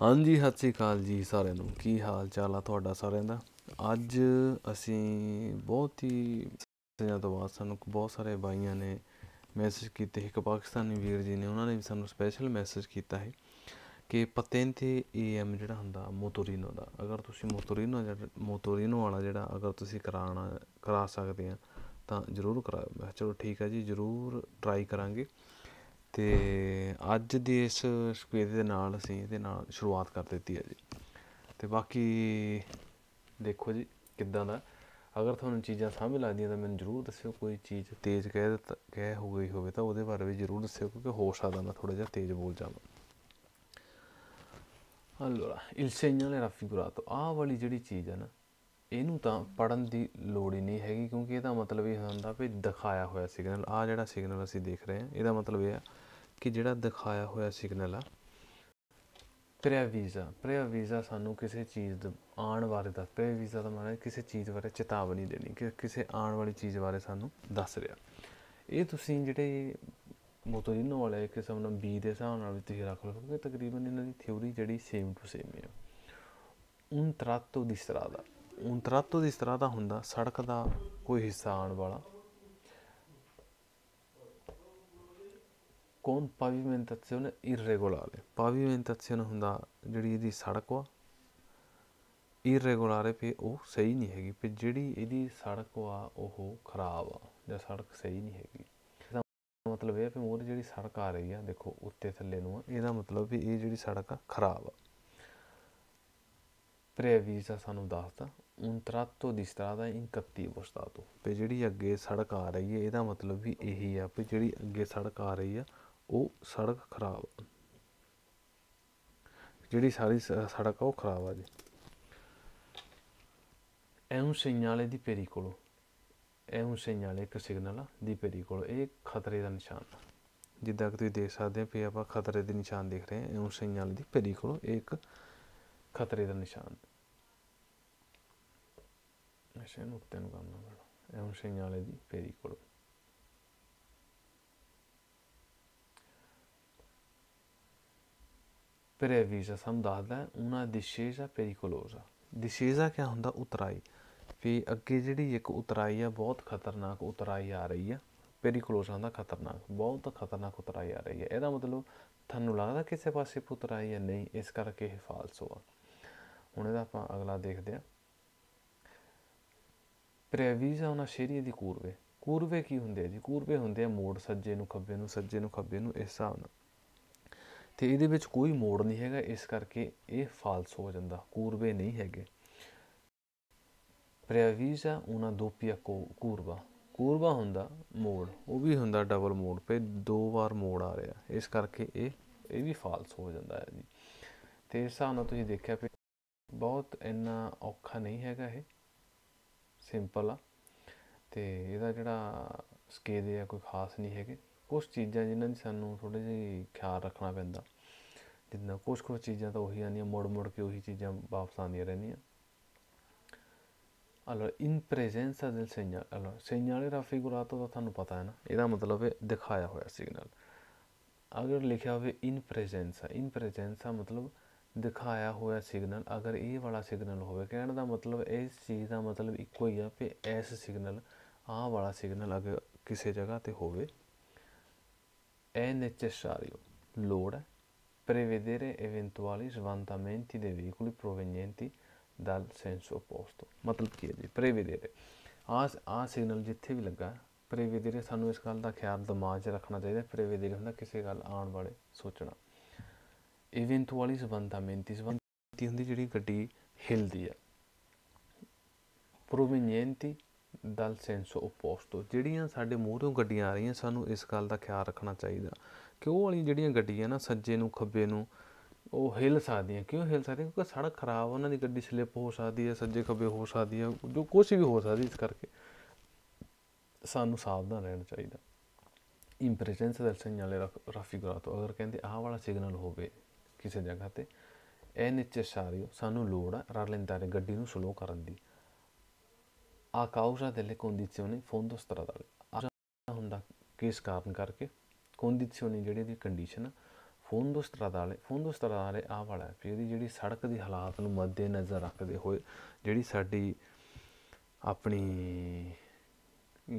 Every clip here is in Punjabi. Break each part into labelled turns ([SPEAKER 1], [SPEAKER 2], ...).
[SPEAKER 1] ਹਾਂਜੀ, ਸਤਿ ਸ੍ਰੀ ਅਕਾਲ ਜੀ ਸਾਰਿਆਂ ਨੂੰ। ਕੀ ਹਾਲ ਚਾਲ ਆ ਤੁਹਾਡਾ ਸਾਰਿਆਂ ਦਾ? ਅੱਜ ਅਸੀਂ ਬਹੁਤ ਹੀ ਦਿਨਾਂ ਤੋਂ ਬਾਅਦ ਸਾਨੂੰ ਬਹੁਤ ਸਾਰੇ ਬਾਈਆਂ ਨੇ ਮੈਸੇਜ ਕੀਤੇ। ਇੱਕ ਪਾਕਿਸਤਾਨੀ ਵੀਰ ਜੀ ਨੇ, ਉਹਨਾਂ ਨੇ ਵੀ ਸਾਨੂੰ ਸਪੈਸ਼ਲ ਮੈਸੇਜ ਕੀਤਾ ਹੈ ਕਿ ਪਤੈਂਤੇ ਏਐਮ ਜਿਹੜਾ ਹੁੰਦਾ ਮੋਟੋਰੀਨੋ ਦਾ। ਅਗਰ ਤੁਸੀਂ ਮੋਟੋਰੀਨੋ ਜਿਹੜਾ ਮੋਟੋਰੀਨੋ ਵਾਲਾ ਜਿਹੜਾ ਅਗਰ ਤੁਸੀਂ ਕਰਾਉਣਾ ਕਰਾ ਸਕਦੇ ਆ, ਤਾਂ ਜ਼ਰੂਰ ਕਰਾਓ। ਚਲੋ ਠੀਕ ਹੈ ਜੀ, ਜ਼ਰੂਰ ਟਰਾਈ ਕਰਾਂਗੇ। ਅਤੇ ਅੱਜ ਦੀ ਇਸ ਸਕਵੇਰ ਦੇ ਨਾਲ ਅਸੀਂ ਇਹਦੇ ਨਾਲ ਸ਼ੁਰੂਆਤ ਕਰ ਦਿੱਤੀ ਹੈ ਜੀ। ਅਤੇ ਬਾਕੀ ਦੇਖੋ ਜੀ ਕਿੱਦਾਂ ਦਾ। ਅਗਰ ਤੁਹਾਨੂੰ ਚੀਜ਼ਾਂ ਸਮਝ ਲੱਗਦੀਆਂ ਤਾਂ ਮੈਨੂੰ ਜ਼ਰੂਰ ਦੱਸਿਓ, ਕੋਈ ਚੀਜ਼ ਤੇਜ਼ ਕਹਿ ਦਿੱਤਾ, ਕਹਿ ਹੋ ਗਈ ਹੋਵੇ ਤਾਂ ਉਹਦੇ ਬਾਰੇ ਵੀ ਜ਼ਰੂਰ ਦੱਸਿਓ, ਕਿਉਂਕਿ ਹੋ ਸਕਦਾ ਮੈਂ ਥੋੜਾ ਜਿਹਾ ਤੇਜ਼ ਬੋਲ ਜਾਵਾਂ। allora il segnale raffigurato ਆਹ ਵਾਲੀ ਜਿਹੜੀ ਚੀਜ਼ ਹੈ ਨਾ, ਇਹਨੂੰ ਤਾਂ ਪੜਨ ਦੀ ਲੋੜ ਹੀ ਨਹੀਂ ਹੈਗੀ, ਕਿਉਂਕਿ ਇਹਦਾ ਮਤਲਬ ਇਹ ਹੁੰਦਾ ਵੀ ਦਿਖਾਇਆ ਹੋਇਆ ਸਿਗਨਲ ਆ ਜਿਹੜਾ ਸਿਗਨਲ ਅਸੀਂ ਦੇਖ ਰਹੇ ਹਾਂ, ਇਹਦਾ ਮਤਲਬ ਇਹ ਆ ਕਿ ਜਿਹੜਾ ਦਿਖਾਇਆ ਹੋਇਆ ਸਿਗਨਲ ਆ ਪ੍ਰਿਆ ਵੀਜ਼ਾ ਪ੍ਰਿਆ ਵੀਜ਼ਾ ਸਾਨੂੰ ਕਿਸੇ ਚੀਜ਼ ਦੇ, ਆਉਣ ਬਾਰੇ ਦੱਸ ਪ੍ਰੈਵੀਜ਼ਾ ਦਾ ਮਤਲਬ ਕਿਸੇ ਚੀਜ਼ ਬਾਰੇ ਚੇਤਾਵਨੀ ਦੇਣੀ, ਕਿ ਕਿਸੇ ਆਉਣ ਵਾਲੀ ਚੀਜ਼ ਬਾਰੇ ਸਾਨੂੰ ਦੱਸ ਰਿਹਾ। ਇਹ ਤੁਸੀਂ ਜਿਹੜੇ ਮੋਟੋਰੀਨੋ ਵਾਲੇ ਕਿਸਮ ਨਾਲ ਬੀ ਦੇ ਹਿਸਾਬ ਨਾਲ ਵੀ ਤੁਸੀਂ ਰੱਖ ਲਓ, ਕਿਉਂਕਿ ਤਕਰੀਬਨ ਇਹਨਾਂ ਦੀ ਥਿਉਰੀ ਜਿਹੜੀ ਸੇਮ ਟੂ ਸੇਮ ਹੈ un tratto ਦਾ ਉਨ un tratto di ਦਾ ਹੁੰਦਾ ਸੜਕ ਦਾ ਕੋਈ ਹਿੱਸਾ ਆਉਣ ਵਾਲਾ con pavimentazione irregolare? Pavimentazione ਹੁੰਦਾ ਜਿਹੜੀ ਇਹਦੀ ਸੜਕ ਵਾ, irregolare ਵੀ ਉਹ ਸਹੀ ਨਹੀਂ ਹੈਗੀ, ਵੀ ਜਿਹੜੀ ਇਹਦੀ ਸੜਕ ਵਾ ਉਹ ਖਰਾਬ ਆ ਜਾਂ ਸੜਕ ਸਹੀ ਨਹੀਂ ਹੈਗੀ। ਇਹਦਾ ਮਤਲਬ ਇਹ ਹੈ ਵੀ ਮੋਰ ਜਿਹੜੀ ਸੜਕ ਆ ਰਹੀ ਆ, ਦੇਖੋ ਉੱਤੇ ਥੱਲੇ ਨੂੰ ਆ, ਇਹਦਾ ਮਤਲਬ ਵੀ ਇਹ ਜਿਹੜੀ ਸੜਕ ਆ ਖਰਾਬ ਆ। ਪ੍ਰੇਵੀਜ਼ਾ ਸਾਨੂੰ ਦੱਸਦਾ un tratto di strada in cattivo stato ਤੇ ਜਿਹੜੀ ਅੱਗੇ ਸੜਕ ਆ ਰਹੀ ਹੈ ਇਹਦਾ ਮਤਲਬ ਵੀ ਇਹੀ ਆ ਵੀ ਜਿਹੜੀ ਅੱਗੇ ਸੜਕ ਆ ਰਹੀ ਆ ਉਹ ਸੜਕ ਖਰਾਬ ਜਿਹੜੀ ਸਾਰੀ ਸੜਕ ਆ, ਉਹ ਖਰਾਬ ਆ ਜੀ। è un segnale di pericolo è un segnale ਇੱਕ ਸਿਗਨਲ ਆ di pericolo ਇਹ ਖਤਰੇ ਦਾ ਨਿਸ਼ਾਨ ਆ। ਜਿੱਦਾਂ ਕਿ ਤੁਸੀਂ ਦੇਖ ਸਕਦੇ ਹੋ ਵੀ ਆਪਾਂ ਖਤਰੇ ਦੇ ਨਿਸ਼ਾਨ ਦੇਖ ਰਹੇ ਹਾਂ è un segnale di pericolo ਇਹ ਇੱਕ ਖਤਰੇ ਦਾ ਨਿਸ਼ਾਨ। ਐਸੇ ਨੁਕਤੇ ਨੂੰ ਕਰਨਾ ਪੈਣਾ। è un segnale di pericolo previsa ਸਾਨੂੰ ਦੱਸਦਾ ਉਹਨਾਂ una discesa pericolosa. Discesa ਕਿਆ ਹੁੰਦਾ ਉਤਰਾਈ ਵੀ ਅੱਗੇ ਜਿਹੜੀ ਇੱਕ ਉਤਰਾਈ ਆ ਬਹੁਤ ਖਤਰਨਾਕ ਉਤਰਾਈ ਆ ਰਹੀ ਆ ਪੈਰੀਕਲੋਸ ਦਾ ਖਤਰਨਾਕ ਬਹੁਤ ਖਤਰਨਾਕ ਉਤਰਾਈ ਆ ਰਹੀ ਹੈ ਇਹਦਾ ਮਤਲਬ ਤੁਹਾਨੂੰ ਲੱਗਦਾ ਕਿਸੇ ਪਾਸੇ ਉਤਰਾਈ ਹੈ ਨਹੀਂ ਇਸ ਕਰਕੇ ਇਹ ਫਾਲਸੋ ਆ ਹੁਣ ਇਹਦਾ ਆਪਾਂ ਅਗਲਾ ਦੇਖਦੇ ਆ ਪ੍ਰੈਵੀਜ਼ਾ una serie di curve. ਕੂਰਵੇ ਕੀ ਹੁੰਦੇ ਆ ਜੀ ਕੂਰਵੇ ਹੁੰਦੇ ਆ ਮੋੜ ਸੱਜੇ ਨੂੰ ਖੱਬੇ ਨੂੰ ਸੱਜੇ ਨੂੰ ਖੱਬੇ ਨੂੰ ਇਸ ਹਿਸਾਬ ਨਾਲ ਤੇ ਇਹਦੇ ਵਿੱਚ ਕੋਈ ਮੋੜ ਨਹੀਂ ਹੈਗਾ, ਇਸ ਕਰਕੇ ਇਹ ਫਾਲਸ ਹੋ ਜਾਂਦਾ ਕੂਰਬੇ ਨਹੀਂ ਹੈਗੇ। ਪ੍ਰੈਵੀਜ਼ਾ una doppia cu- curva ਕੂਰਵਾ। ਹੁੰਦਾ ਮੋੜ, ਉਹ ਵੀ ਹੁੰਦਾ ਡਬਲ ਮੋੜ ਪੇ ਦੋ ਵਾਰ ਮੋੜ ਆ ਰਿਹਾ। ਇਸ ਕਰਕੇ ਇਹ ਇਹ ਵੀ ਫਾਲਸ ਹੋ ਜਾਂਦਾ ਹੈ ਜੀ। ਤੇ ਇਸ ਹਿਸਾਬ ਨਾਲ ਤੁਸੀਂ ਦੇਖਿਆ ਵੀ ਬਹੁਤ ਇੰਨਾ ਔਖਾ ਨਹੀਂ ਹੈਗਾ ਇਹ। ਸਿੰਪਲ ਆ। ਤੇ ਇਹਦਾ ਜਿਹੜਾ ਸਕੇਦੇ ਆ, ਕੋਈ ਖਾਸ ਨਹੀਂ ਹੈਗੇ। ਕੁਝ ਚੀਜ਼ਾਂ ਜਿਨ੍ਹਾਂ ਦੀ ਸਾਨੂੰ ਥੋੜੇ ਜਿਹੀ ਖਿਆਲ ਰੱਖਣਾ ਪੈਂਦਾ। ਜਿੱਦਾਂ ਕੁਝ ਕੁਝ ਚੀਜ਼ਾਂ ਤਾਂ ਉਹੀ ਆਉਂਦੀਆਂ, ਮੁੜ ਮੁੜ ਕੇ ਉਹੀ ਚੀਜ਼ਾਂ ਵਾਪਸ ਆਉਂਦੀਆਂ ਰਹਿੰਦੀਆਂ। allora in presenza del segnale allora segnale raffigurato ਦਾ ਤੁਹਾਨੂੰ ਪਤਾ ਹੈ ਨਾ, ਇਹਦਾ ਮਤਲਬ ਹੈ ਦਿਖਾਇਆ ਹੋਇਆ ਸਿਗਨਲ ਅਗਰ ਲਿਖਿਆ ਹੋਵੇ in presenza in presenza ਮਤਲਬ ਦਿਖਾਇਆ ਹੋਇਆ ਸਿਗਨਲ ਅਗਰ ਇਹ ਵਾਲਾ ਸਿਗਨਲ ਹੋਵੇ, ਕਹਿਣ ਦਾ ਮਤਲਬ ਇਸ ਚੀਜ਼ ਦਾ ਮਤਲਬ ਇੱਕੋ ਹੀ ਆ ਕਿ ਇਸ ਸਿਗਨਲ ਆਹ ਵਾਲਾ ਸਿਗਨਲ ਅਗਰ ਕਿਸੇ ਜਗ੍ਹਾ ਤੇ ਹੋਵੇ è necessario ਲੋੜ ਹੈ prevedere eventuali svantaggi dei veicoli provenienti dal senso opposto ਮਤਲਬ ਕੀ ਹੈ ਜੀ prevedere ਆ ਆ ਸਿਗਨਲ ਜਿੱਥੇ ਵੀ ਲੱਗਾ prevedere ਸਾਨੂੰ ਇਸ ਗੱਲ ਦਾ ਖਿਆਲ ਦਿਮਾਗ 'ਚ ਰੱਖਣਾ ਚਾਹੀਦਾ prevedere ਹੁੰਦਾ ਕਿਸੇ ਗੱਲ ਆਉਣ ਵਾਲੇ ਸੋਚਣਾ eventuali svantaggi svantaggi ਹੁੰਦੀ ਜਿਹੜੀ ਗੱਡੀ ਹਿਲਦੀ ਆ provenienti ਦਲ ਸੈਂਸੋ opposto ਜਿਹੜੀਆਂ ਸਾਡੇ ਮੂੰਹ ਤੋਂ ਗੱਡੀਆਂ ਆ ਰਹੀਆਂ, ਸਾਨੂੰ ਇਸ ਗੱਲ ਦਾ ਖਿਆਲ ਰੱਖਣਾ ਚਾਹੀਦਾ। ਕਿ ਉਹ ਵਾਲੀਆਂ ਜਿਹੜੀਆਂ ਗੱਡੀਆਂ ਨਾ, ਸੱਜੇ ਨੂੰ, ਖੱਬੇ ਨੂੰ, ਉਹ ਹਿੱਲ ਸਕਦੀਆਂ। ਕਿਉਂ ਹਿੱਲ ਸਕਦੀਆਂ? ਕਿਉਂਕਿ ਸੜਕ ਖਰਾਬ ਉਹਨਾਂ ਦੀ ਗੱਡੀ ਸਲਿੱਪ ਹੋ ਸਕਦੀ ਹੈ ਸੱਜੇ, ਖੱਬੇ ਹੋ ਸਕਦੀ ਹੈ ਜੋ ਕੁਝ ਵੀ ਹੋ ਸਕਦੀ ਇਸ ਕਰਕੇ ਸਾਨੂੰ ਸਾਵਧਾਨ ਰਹਿਣਾ ਚਾਹੀਦਾ। In presenza del segnale ਤੋਂ। ਅਗਰ ਕਹਿੰਦੇ ਆਹ ਵਾਲਾ ਸਿਗਨਲ ਹੋਵੇ ਕਿਸੇ ਜਗ੍ਹਾ ਤੇ è necessario ਸਾਨੂੰ ਲੋੜ ਹੈ rallentare ਗੱਡੀ ਨੂੰ ਸਲੋ ਕਰਨ ਦੀ। A causa delle condizioni fondo stradale ਆ ਹੁੰਦਾ ਕਿਸ ਕਾਰਨ ਕਰਕੇ condizioni ਜਿਹੜੀ ਦੀ ਕੰਡੀਸ਼ਨ ਫੋਂਦੋ ਸਟਰਾਦਾਲੇ ਫੋਂਦੋ ਸਟਰਾਦਾਲੇ ਆ ਵਾਲਾ ਫਿਰ ਇਹਦੀ ਜਿਹੜੀ ਸੜਕ ਦੀ ਹਾਲਾਤ ਨੂੰ ਮੱਦੇ ਨਜ਼ਰ ਰੱਖਦੇ ਹੋਏ ਜਿਹੜੀ ਸਾਡੀ ਆਪਣੀ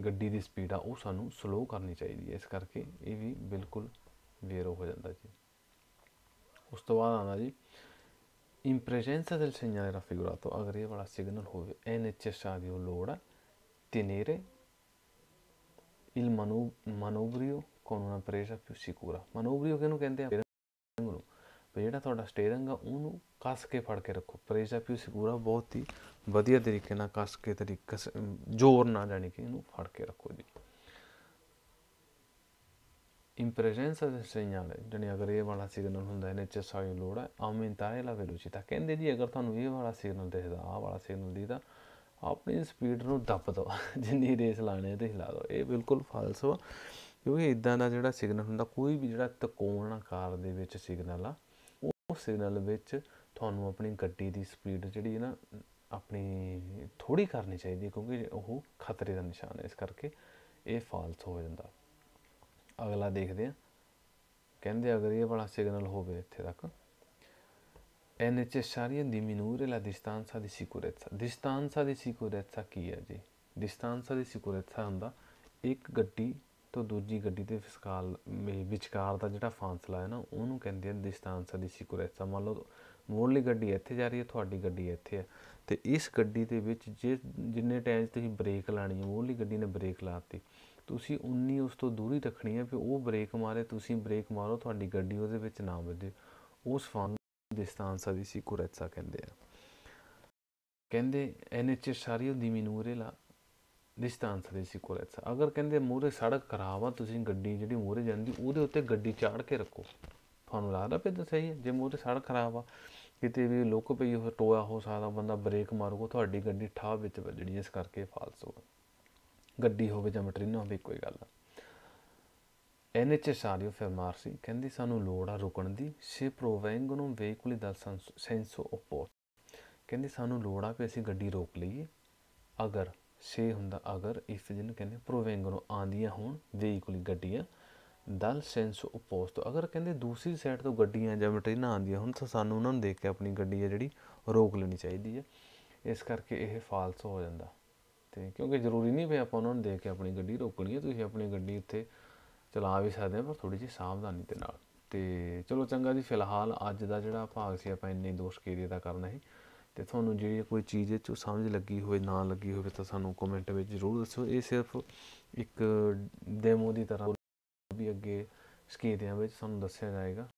[SPEAKER 1] ਗੱਡੀ ਦੀ ਸਪੀਡ ਆ, ਉਹ ਸਾਨੂੰ ਸਲੋ ਕਰਨੀ ਚਾਹੀਦੀ ਹੈ। ਇਸ ਕਰਕੇ ਇਹ ਵੀ ਬਿਲਕੁਲ ਵੇਰੋ ਹੋ ਜਾਂਦਾ ਜੀ। ਉਸ ਤੋਂ ਬਾਅਦ ਆਉਂਦਾ ਜੀ in presenza del segnale raffigurato ਅਗਰ ਇਹ ਵਾਲਾ ਸਿਗਨਲ ਹੋਵੇ è necessario allora tenere il manovrio con una presa più sicura manovrio ਕਿਹਨੂੰ ਕਹਿੰਦੇ ਆ ਨੂੰ ਵੀ ਜਿਹੜਾ ਤੁਹਾਡਾ ਸਟੀਅਰਿੰਗ ਆ ਉਹਨੂੰ ਕੱਸ ਕੇ ਫੜ ਕੇ ਰੱਖੋ ਪ੍ਰੇਜ਼ਾ ਪਿਊ ਸਿਕੂਰਾ ਬਹੁਤ ਹੀ ਵਧੀਆ ਤਰੀਕੇ ਨਾਲ ਕੱਸ ਕੇ ਤਰੀਕੇ ਜ਼ੋਰ ਨਾਲ ਜਾਨੀ ਕਿ ਇਹਨੂੰ ਫੜ ਕੇ ਰੱਖੋ ਜੀ in presenza del segnale ਜਾਨੀ ਅਗਰ ਇਹ ਵਾਲਾ ਸਿਗਨਲ ਹੁੰਦਾ ਇਹਨੇ ਚ ਸਾਰੀ ਲੋੜ ਹੈ aumentare la velocità. ਕਹਿੰਦੇ ਜੀ ਅਗਰ ਤੁਹਾਨੂੰ ਇਹ ਵਾਲਾ ਸਿਗਨਲ ਦਿਖਦਾ ਆਹ ਵਾਲਾ ਸਿਗਨਲ ਦਿਖਦਾ ਆਪਣੀ ਸਪੀਡ ਨੂੰ ਦੱਬ ਦਿਓ ਜਿੰਨੀ ਰੇਸ ਲਾਣੇ ਤੇ ਹਿਲਾ ਦਿਓ ਇਹ ਬਿਲਕੁਲ ਫਾਲਸ ਵਾ ਕਿਉਂਕਿ ਇਦਾਂ ਦਾ ਜਿਹੜਾ ਸਿਗਨਲ ਹੁੰਦਾ ਕੋਈ ਵੀ ਜਿਹੜਾ ਤਕੋਣ ਆਕਾਰ ਦੇ ਵਿੱਚ ਸਿਗਨਲ ਆ ਉਹ ਸਿਗਨਲ ਵਿੱਚ ਤੁਹਾਨੂੰ ਆਪਣੀ ਗੱਡੀ ਦੀ ਸਪੀਡ ਜਿਹੜੀ ਹੈ ਨਾ ਆਪਣੀ ਥੋੜੀ ਕਰਨੀ ਚਾਹੀਦੀ ਕਿਉਂਕਿ ਉਹ ਖਤਰੇ ਦਾ ਨਿਸ਼ਾਨ ਹੈ ਇਸ ਕਰਕੇ ਇਹ ਫਾਲਸ ਹੋ ਜਾਂਦਾ ਅਗਲਾ ਦੇਖਦੇ ਆ। ਕਹਿੰਦੇ ਅਗਰ ਇਹ ਵਾਲਾ ਸਿਗਨਲ ਹੋਵੇ ਇੱਥੇ ਤੱਕ। È necessario diminuire la distanza di sicurezza distanza di sicurezza ਕੀ ਹੈ ਜੀ? distanza di sicurezza ਹੁੰਦਾ, ਇੱਕ ਗੱਡੀ ਤੋਂ ਦੂਜੀ ਗੱਡੀ ਦੇ ਵਿਚਕਾਰ ਵਿਚਕਾਰ ਦਾ ਜਿਹੜਾ ਫਾਸਲਾ ਹੈ ਨਾ, ਉਹਨੂੰ ਕਹਿੰਦੇ ਆ distanza di sicurezza ਮੰਨ ਲਓ ਮੋੜਲੀ ਗੱਡੀ ਇੱਥੇ ਜਾ ਰਹੀ ਹੈ, ਤੁਹਾਡੀ ਗੱਡੀ ਇੱਥੇ ਹੈ। ਤੇ ਇਸ ਗੱਡੀ ਦੇ ਵਿੱਚ ਜੇ ਜਿੰਨੇ ਟਾਈਮ ਤੁਸੀਂ ਬ੍ਰੇਕ ਲਾਣੀ ਹੈ ਮੋੜਲੀ ਗੱਡੀ ਨੇ ਬ੍ਰੇਕ ਲਾਤੀ ਤੁਸੀਂ ਉਨੀ ਉਸ ਤੋਂ ਦੂਰੀ ਰੱਖਣੀ ਹੈ ਵੀ ਉਹ ਬ੍ਰੇਕ ਮਾਰੇ, ਤੁਸੀਂ ਬ੍ਰੇਕ ਮਾਰੋ, ਤੁਹਾਡੀ ਗੱਡੀ ਉਹਦੇ ਵਿੱਚ ਨਾ ਵੱਜੇ। ਉਸ ਫਾਨ distanza di sicurezza ਕਹਿੰਦੇ ਆ। ਕਹਿੰਦੇ è necessario diminuire la distanza di sicurezza ਅਗਰ ਕਹਿੰਦੇ ਮੂਰੇ ਸੜਕ ਖਰਾਬ ਆ, ਤੁਸੀਂ ਗੱਡੀ ਜਿਹੜੀ ਮੂਰੇ ਜਾਂਦੀ, ਉਹਦੇ ਉੱਤੇ ਗੱਡੀ ਚਾੜ ਕੇ ਰੱਖੋ। ਤੁਹਾਨੂੰ ਲੱਗਦਾ ਪਿਆ ਸਹੀ ਹੈ, ਜੇ ਮੂਰੇ ਸੜਕ ਖਰਾਬ ਆ, ਕਿਤੇ ਵੀ ਲੁੱਕ ਪਈ ਹੋ ਟੋਇਆ ਹੋ ਸਕਦਾ, ਬੰਦਾ ਬ੍ਰੇਕ ਮਾਰੂਗਾ, ਤੁਹਾਡੀ ਗੱਡੀ ਠਾਹ ਵਿੱਚ ਵੱਜਣੀ ਇਸ ਕਰਕੇ ਫਾਲਸ ਹੋਗਾ ਗੱਡੀ ਹੋਵੇ ਜਾਂ ਮਟਰੀਨਾ ਹੋਵੇ, ਕੋਈ ਗੱਲ ਆ è necessario fermarsi ਕਹਿੰਦੀ, ਸਾਨੂੰ ਲੋੜ ਆ ਰੁਕਣ ਦੀ। Se provengono veicoli dal ਸੈਂਸੋ opposto ਕਹਿੰਦੀ, ਸਾਨੂੰ ਲੋੜ ਆ ਵੀ ਅਸੀਂ ਗੱਡੀ ਰੋਕ ਲਈਏ। ਅਗਰ ਸੇ ਹੁੰਦਾ, ਅਗਰ ਇਸ ਜਿਹਨੂੰ ਕਹਿੰਦੇ provengono ਆਂਦੀਆਂ ਹੋਣ ਵੇਹੀਕੁਲੀ ਗੱਡੀਆਂ। ਦਲ ਸੈਂਸ ਉਪੋਸਟ ਅਗਰ ਕਹਿੰਦੇ, ਦੂਸਰੀ ਸਾਈਡ ਤੋਂ ਗੱਡੀਆਂ ਜਾਂ ਮਟਰੀਨਾਂ ਆਉਂਦੀਆਂ ਹੁਣ, ਤਾਂ ਸਾਨੂੰ ਉਹਨਾਂ ਨੂੰ ਦੇਖ ਕੇ ਆਪਣੀ ਗੱਡੀ ਹੈ ਜਿਹੜੀ ਰੋਕ ਲੈਣੀ ਚਾਹੀਦੀ ਹੈ ਇਸ ਕਰਕੇ ਇਹ ਫਾਲਸ ਹੋ ਜਾਂਦਾ। ਤੇ ਕਿਉਂਕਿ ਜ਼ਰੂਰੀ ਨਹੀਂ ਵੀ ਆਪਾਂ ਉਹਨਾਂ ਨੂੰ ਦੇਖ ਕੇ ਆਪਣੀ ਗੱਡੀ ਰੋਕਣੀ ਹੈ ਤੁਸੀਂ ਆਪਣੀ ਗੱਡੀ ਉੱਥੇ ਚਲਾ ਵੀ ਸਕਦੇ ਆ ਪਰ ਥੋੜੀ ਜਿਹੀ ਸਾਵਧਾਨੀ ਦੇ ਨਾਲ। ਤੇ ਚਲੋ ਚੰਗਾ ਜੀ, ਫਿਲਹਾਲ ਅੱਜ ਦਾ ਜਿਹੜਾ ਭਾਗ ਸੀ, ਆਪਾਂ ਇੰਨੇ ਦੋਸਤ ਏਰੀਆ ਦਾ ਕਰਨਾ ਸੀ। ਤੇ ਤੁਹਾਨੂੰ ਜਿਹੜੀ ਕੋਈ ਚੀਜ਼ ਇਹ ਚੋਂ ਸਮਝ ਲੱਗੀ ਹੋਵੇ, ਨਾ ਲੱਗੀ ਹੋਵੇ, ਤਾਂ ਸਾਨੂੰ ਕਮੈਂਟ ਵਿੱਚ ਜ਼ਰੂਰ ਦੱਸੋ ਇਹ ਸਿਰਫ ਇੱਕ ਡੈਮੋ ਦੀ ਤਰ੍ਹਾਂ ਵੀ ਅੱਗੇ ਸਕੇਦਿਆਂ ਵਿੱਚ ਸਾਨੂੰ ਦੱਸਿਆ ਜਾਏਗਾ।